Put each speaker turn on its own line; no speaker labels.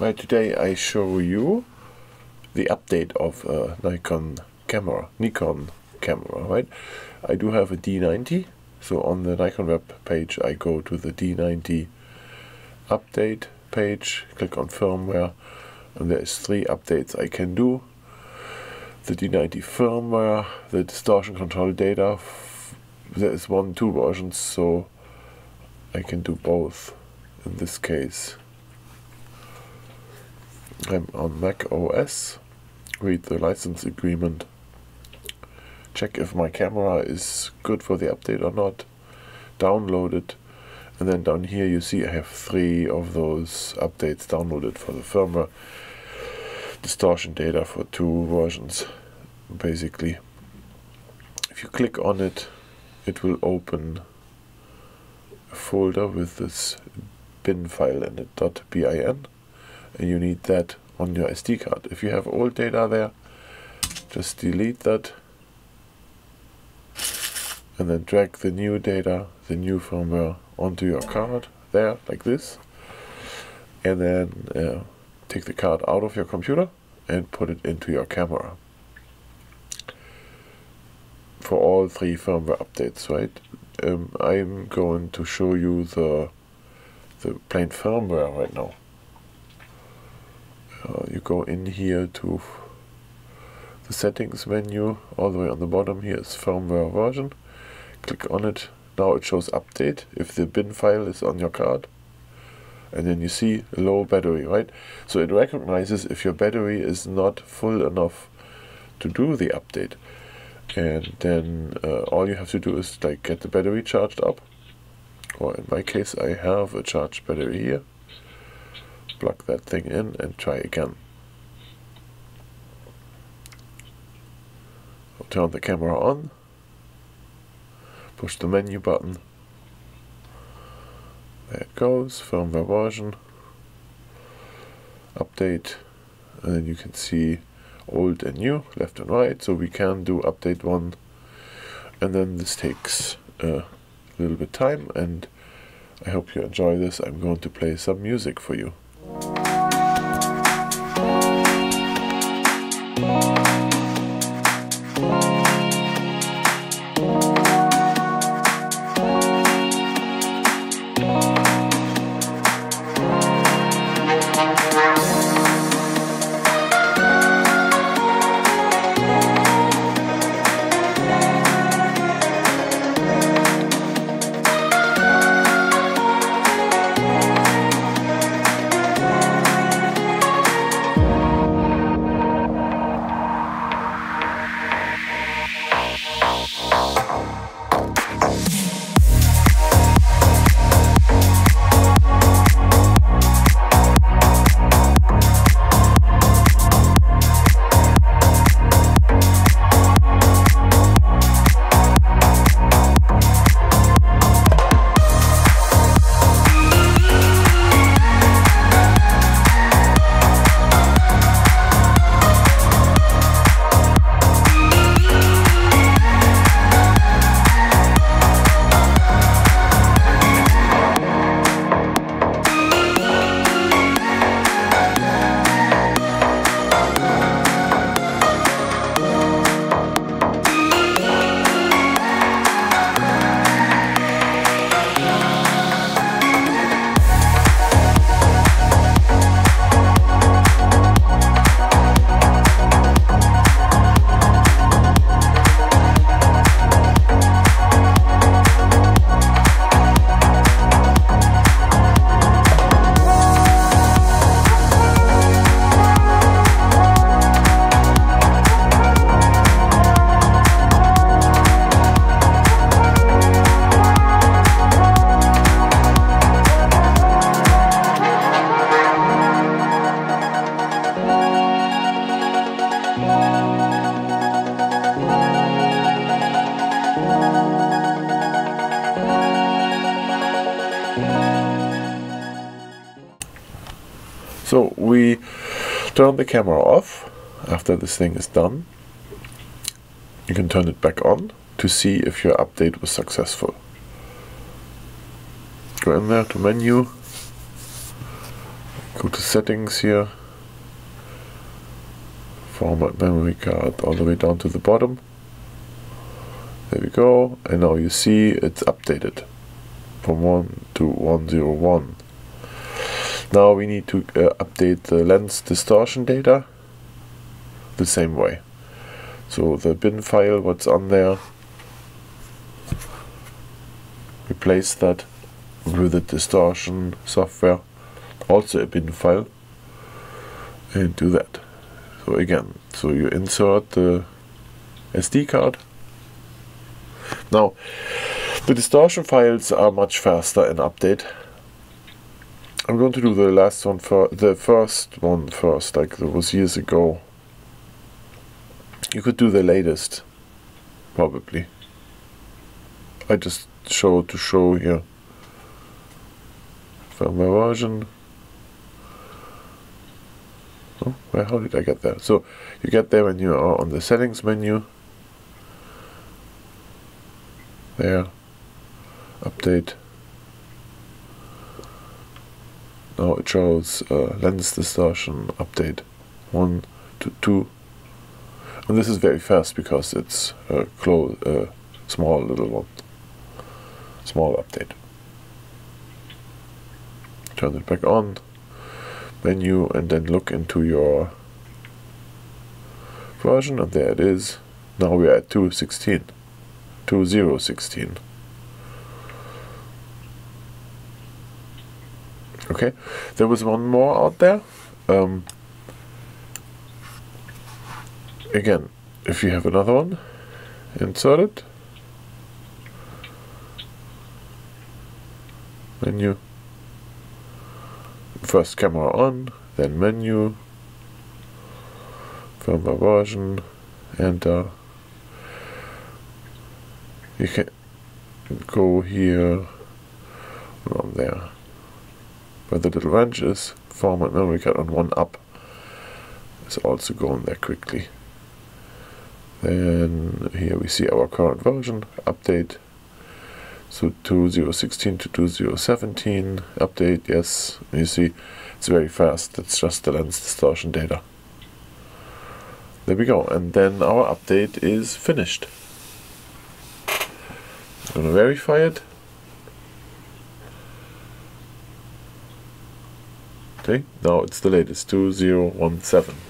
Today I show you the update of a Nikon camera, Nikon camera, right? I do have a D90, so on the Nikon web page I go to the D90 update page, click on firmware, and there's three updates I can do. The D90 firmware, the distortion control data, there is one, two versions, so I can do both in this case. I'm on Mac OS, read the license agreement, check if my camera is good for the update or not, download it, and then down here you see I have three of those updates downloaded for the firmware. Distortion data for two versions basically. If you click on it, it will open a folder with this bin file in it, .bin and you need that on your SD card. If you have old data there, just delete that and then drag the new data, the new firmware onto your card there like this. And then uh, take the card out of your computer and put it into your camera for all three firmware updates right? Um, I'm going to show you the the plain firmware right now uh, you go in here to the settings menu all the way on the bottom here is firmware version. Click on it. Now it shows update if the bin file is on your card. And then you see low battery right? So it recognizes if your battery is not full enough to do the update. And then uh, all you have to do is like get the battery charged up. Or in my case I have a charged battery here plug that thing in and try again. I'll turn the camera on, push the menu button, there it goes, firmware version, update, and then you can see old and new, left and right, so we can do update one, and then this takes a little bit time, and I hope you enjoy this. I'm going to play some music for you. Turn the camera off after this thing is done. You can turn it back on to see if your update was successful. Go in there to menu, Go to settings here. Format memory card all the way down to the bottom. There we go. And now you see it's updated from 1 to 101. Now we need to uh, update the lens distortion data the same way. So the bin file, what's on there, replace that with the distortion software, also a bin file, and do that. So again, so you insert the SD card. Now, the distortion files are much faster in update I'm going to do the last one for the first one first, like it was years ago. You could do the latest, probably. I just show to show here. Firmware version. Oh, where? How did I get there? So you get there when you are on the settings menu. There. Update. Now it shows uh, lens distortion update 1 to 2. And this is very fast because it's a close, uh, small little one. Small update. Turn it back on. Menu and then look into your version and there it is. Now we're at 2.16. 2.0.16. Okay, there was one more out there. Um, again, if you have another one, insert it. Menu. First camera on, then menu. Firmware version, enter. You can go here, on there where the little wrench is, format memory card on one up is also going there quickly. Then here we see our current version, update. So 2016 to 2017, update, yes. You see, it's very fast. It's just the lens distortion data. There we go. And then our update is finished. I'm to verify it. Okay, now it's the latest 2017.